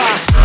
high.